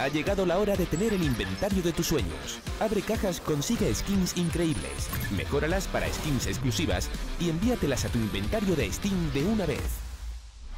Ha llegado la hora de tener el inventario de tus sueños. Abre cajas, consigue skins increíbles, mejóralas para skins exclusivas y envíatelas a tu inventario de Steam de una vez.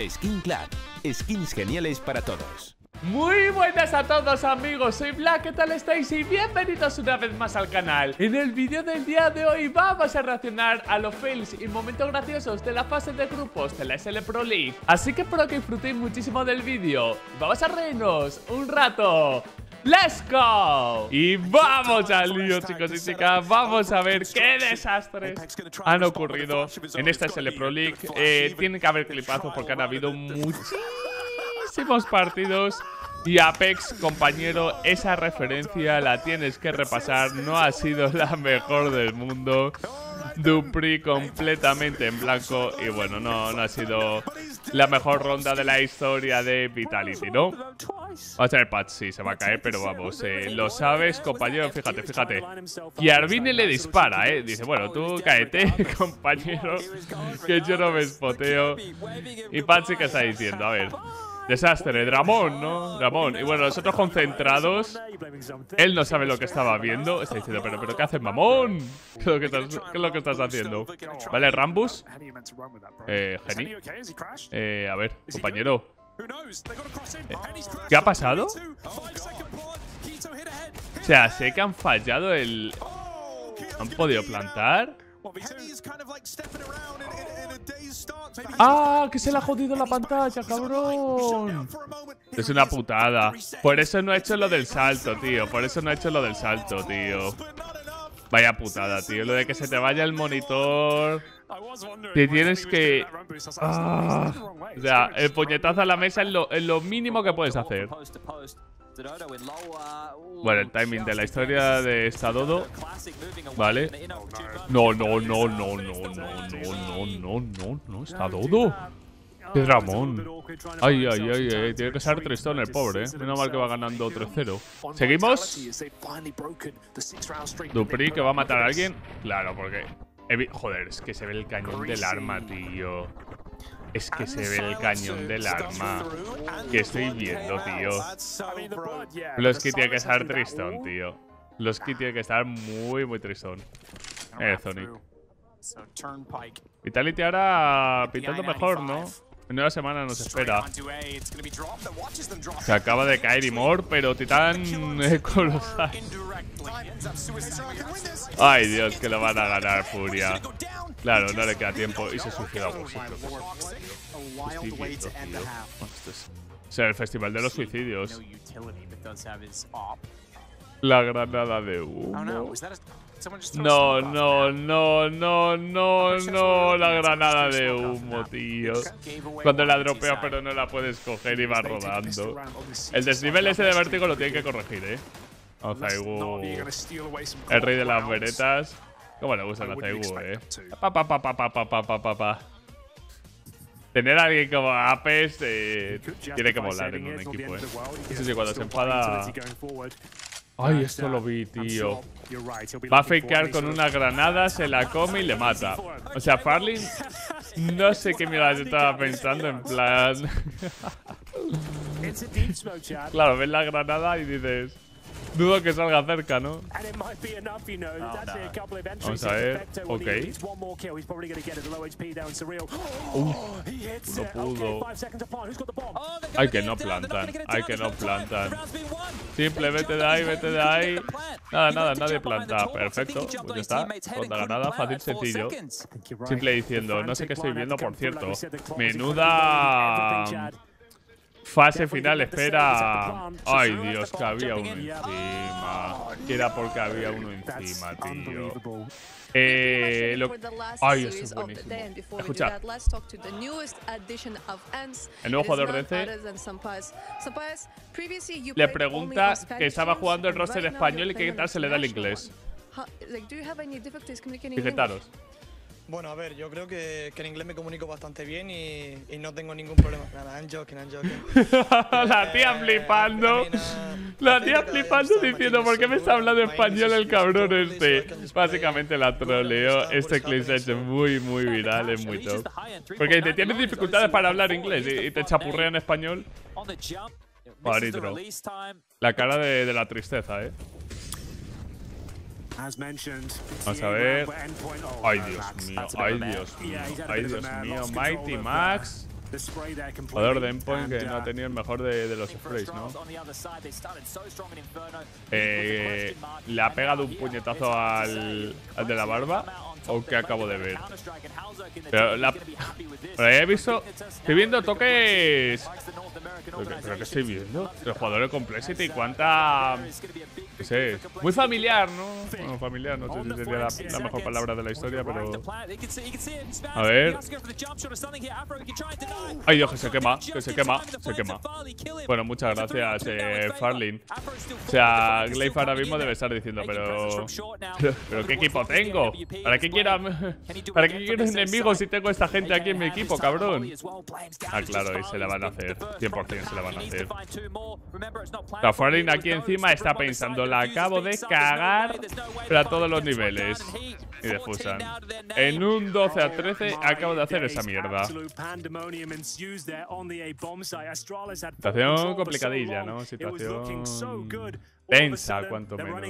Skin Club, skins geniales para todos. Muy buenas a todos amigos, soy Black, ¿qué tal estáis? Y bienvenidos una vez más al canal En el vídeo del día de hoy vamos a reaccionar a los fails y momentos graciosos de la fase de grupos de la SL Pro League Así que espero que disfrutéis muchísimo del vídeo Vamos a reírnos un rato ¡Let's go! Y vamos al lío, chicos y chicas. Vamos a ver qué desastres han ocurrido en esta SL Pro League. Eh, tiene que haber clipazos porque han habido muchísimos partidos. Y Apex, compañero, esa referencia la tienes que repasar. No ha sido la mejor del mundo. Dupri completamente en blanco. Y bueno, no, no ha sido la mejor ronda de la historia de Vitality, ¿no? Va a ser Patch, sí, se va a caer, pero vamos. Eh, lo sabes, compañero, fíjate, fíjate. Y Arvine le dispara, ¿eh? Dice, bueno, tú cáete, compañero, que yo no me espoteo. Y Patch ¿qué está diciendo, a ver. Desastre, Dramón, ¿no? Dramón. Y bueno, nosotros concentrados. Él no sabe lo que estaba viendo. Está diciendo, pero, pero ¿qué haces, mamón? ¿Qué es lo que estás, haciendo? Vale, Rambus. Eh, Geni. Eh, a ver, compañero. ¿Qué ha pasado? O sea, sé que han fallado el... ¿Han podido plantar? ¡Ah! ¡Que se le ha jodido la pantalla, cabrón! Es una putada. Por eso no he hecho lo del salto, tío. Por eso no he hecho lo del salto, tío. Vaya putada, tío. Lo de que se te vaya el monitor... Te tienes que... Ah, o sea, el puñetazo a la mesa es lo, es lo mínimo que puedes hacer. Bueno, el timing de la historia de Stadodo. Vale. No, no, no, no, no, no, no, no, no, no, no, Stadodo. ¡Qué dramón! Ay, ay, ay, ay, tiene que ser tristón el pobre, ¿eh? Menos mal que va ganando 3-0. ¿Seguimos? Dupri que va a matar a alguien. Claro, porque... Joder, es que se ve el cañón del arma, tío. Es que se ve el cañón del arma. Que estoy viendo, tío. Los que tiene que estar tristón, tío. Los que tiene que estar muy, muy tristón. Eh, Sonic. Vitality ahora pintando mejor, ¿no? Nueva semana nos espera. Se acaba de caer Imor, pero Titán colosal. Ay, Dios, que lo van a ganar, Furia. Claro, no le queda tiempo y se suicida por O sea, el festival de los suicidios. La granada de humo. No, no, no, no, no, no, la granada de humo, tío. Cuando la dropeas pero no la puedes coger y va rodando. El desnivel ese de vértigo lo tiene que corregir, ¿eh? A El rey de las veretas. ¿Cómo le gustan a eh? Pa, Tener a alguien como Apes eh, tiene que volar en un equipo, eh. Eso sí, cuando se enfada... Ay, esto lo vi, tío. Va a fakear con una granada, se la come y le mata. O sea, Farlin... No sé qué mierda yo estaba pensando, en plan... claro, ves la granada y dices... Dudo que salga cerca, ¿no? Vamos a ver. Ok. no pudo. Ay, que no plantan. Ay, que no plantan. Simple, vete de ahí, vete de ahí. Nada, nada, nadie planta. Perfecto. Pues ya está. Ronda ganada, fácil, sencillo. Simple diciendo, no sé qué estoy viendo, por cierto. Menuda... Fase final, espera. Ay, Dios, que había uno encima. Que era porque había uno encima, tío. Eh, lo... Ay, eso es buenísimo. Escucha. El nuevo jugador de ENCE le pregunta que estaba jugando el roster español y qué tal se le da el inglés. Fijetaros. Bueno, a ver, yo creo que, en inglés me comunico bastante bien y, no tengo ningún problema. Nada, I'm joking, I'm joking. la tía eh, flipando. La tía flipando diciendo, ¿por qué me está hablando español el cabrón este? Básicamente la troleo. Este clip se ha hecho muy, muy viral, es muy top. Porque te tienes dificultades para hablar inglés y, te chapurrea en español. Cuadritro. La cara de, de la tristeza, ¿eh? Vamos a ver. Ay, Dios mío. Ay, Dios mío. Ay, Dios mío. Mighty Max. Jugador de endpoint que no ha tenido el mejor de, de los sprays, ¿no? Eh, ¿Le ha pegado un puñetazo al, al de la barba? ¿O acabo de ver? Pero la, he visto... Estoy viendo toques... Creo creo que estoy viendo. El jugador de Complexity. ¿Cuánta...? qué sé. Muy familiar, ¿no? Bueno, familiar. No sé si sería la, la mejor palabra de la historia, pero... A ver... Ay, Dios, que se quema, que se quema, se quema. Bueno, muchas gracias, eh, Farlin. O sea, Glaive ahora mismo debe estar diciendo, pero, pero... ¿Pero qué equipo tengo? ¿Para qué quiero, ¿para qué quiero enemigos si tengo esta gente aquí en mi equipo, cabrón? Ah, claro, y se la van a hacer. 100% se la van a hacer. La Farlin aquí encima está pensando, la acabo de cagar, pero a todos los niveles. Y defusan. En un 12 a 13 acabo de hacer esa mierda. Situación complicadilla, ¿no? Situación tensa, cuanto menos.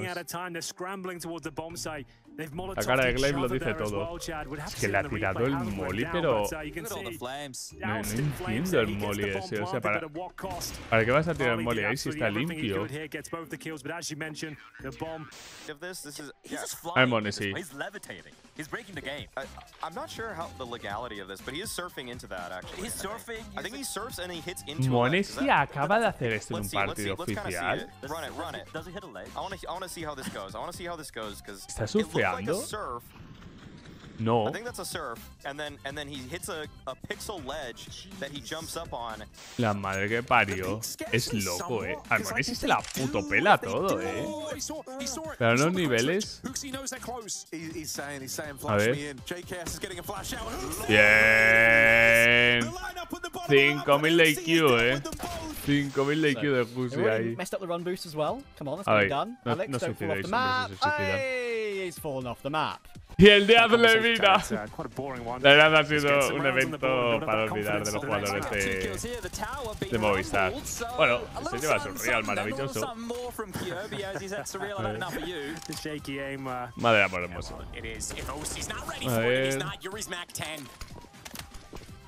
La cara de Glaive lo dice todo. Es que le ha tirado el molly, pero... No, no entiendo el molly ese. O sea, ¿para, ¿para qué vas a tirar el molly ahí si está limpio? I'm Monesi. He's breaking the game. I, I'm not sure how the legality of this, but he is surfing into that actually. He's surfing. I think he surfs and he hits into. Monesi acaba de hacer esto en un partido oficial. Run it, run it. Does he hit a leg? I want to. I want to see how this goes. I want to see how this goes because. ¿Está surfeando? No. I think that's a surf, and then and then he hits a, a pixel ledge that he jumps up on. La madre que parió. Es loco, eh. Armonesi se la puto pela todo, eh. Pero los niveles. A ver. Bien. 5000 de IQ, eh. 5000 de IQ de Juicy ahí. Messed up the run boost as well. Come on, that's A ver, no, no hombre, no se fallen off the map. Y el de Levina. La verdad ha sido un evento para olvidar de los jugadores de, de Movistar. Bueno, se lleva su real maravilloso. Madre amor hermoso. A ver.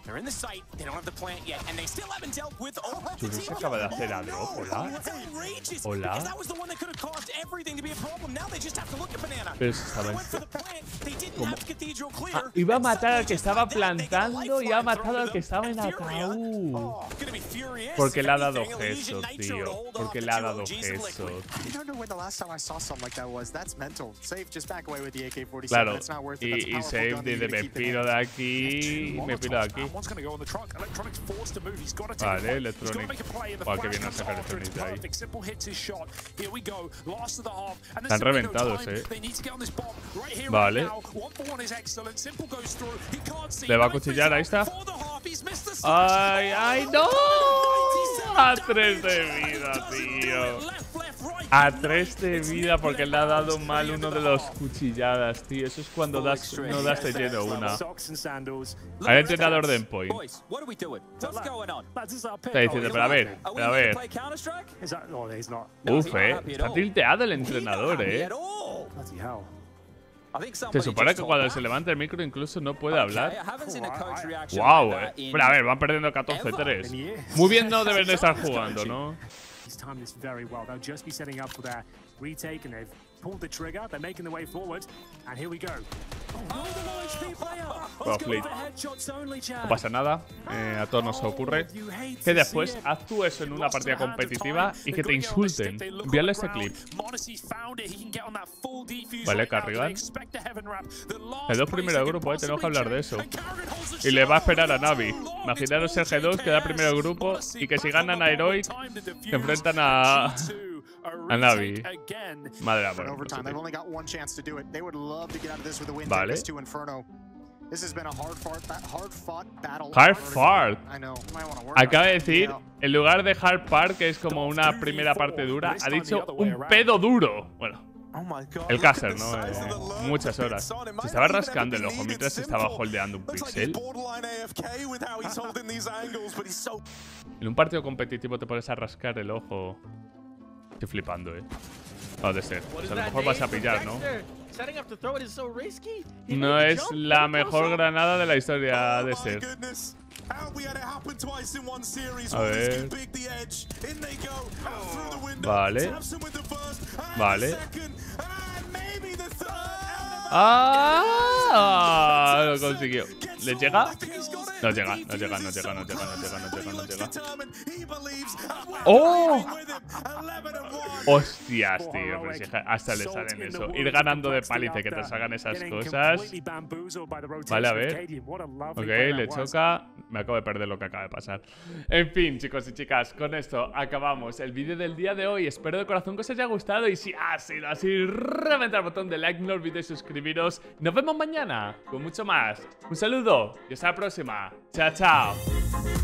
They're in the site. They don't have the plant yet, and they still haven't dealt with all of Churri se acaba de hacer algo. Hola. Hola. Because that was the one that could have caused everything to be a problem. Now they just have to look at banana. Pero se estaba They went for the plant. They didn't ¿Cómo? have Cathedral clear. Ah, iba a matar al que estaba plantando y ha matado al que estaba en ataúd. oh, gonna be furious. Porque le ha dado Nitro tío. Porque le ha the dado OGs in gesso. Liquid. I don't know when the last time I saw something like that was. That's mental. Save, just back away with the AK-47. Claro. It's not worth Y, it. That's a y powerful Save gun that dice, me hand. de aquí, me piro de aquí. One's going to go on the truck. Electronics forced to move. He's got to take Vale. He's got to make a play. And the flash comes after. It's perfect. Simple hits his shot. Here we go. Last of the half. And Están reventados, time. eh. They need to get on this bomb right here, Vale. right now. One for one is excellent. Simple goes through. He can't see. Le va a cuchillar, ahí está. Ay, ay, no. A 3 de 97 vida, tío. A 3 de vida porque le ha dado mal uno de los cuchilladas, tío. Eso es cuando das, no das de lleno una. Al entrenador de Endpoint. Está diciendo, pero a ver, pero a ver. Uf, eh. Está tilteado el entrenador, eh. Se supone que cuando se levanta el micro incluso no puede hablar. Wow, eh. Pero a ver, van perdiendo 14-3. Muy bien no deben de estar jugando, ¿no? He's timed this very well. They'll just be setting up for their retake, and they've pulled the trigger. They're making their way forward, and here we go. Oh, the player. Well played. No pasa nada. eh, a todos nos ocurre. You hate Que después actúes en una partida the competitiva y que te the insulten. Envíale the este ground. clip. Vale. Carrigan. The El dos primero de grupo, eh, tenemos que hablar de eso. Y le va a esperar a Navi. Imaginaros el It's all G2 que da primero de grupo y que si ganan a. Heroic se enfrentan a, G2, a Navi. Madre amor. a win. Vale. Hard tío. Acaba de decir, en lugar de Hard Part, que es como una primera parte dura, ha dicho un pedo duro. Bueno, El caster, ¿no? Eh, muchas horas. Se estaba rascando el ojo mientras estaba holdeando un pixel. En un partido competitivo te pones a rascar el ojo. Estoy flipando, eh. Va de ser. A lo mejor vas a pillar, ¿no? No es la mejor granada de la historia de ser. A ver. Vale. Vale. ¡Ah! Lo consiguió. ¿Le llega? No llega, no llega, no llega, no llega, no llega, no llega, no llega. ¡Oh! Hostias, tío. Pero si hasta le salen eso. Ir ganando de palice que te salgan esas cosas. Vale, a ver. Ok, le choca. Me acabo de perder lo que acaba de pasar. En fin, chicos y chicas, con esto acabamos el vídeo del día de hoy. Espero de corazón que os haya gustado. Y si ha sido así, reventar el botón de like, no olvidéis suscribiros. Nos vemos mañana con mucho más. Un saludo y hasta la próxima. Chao, chao.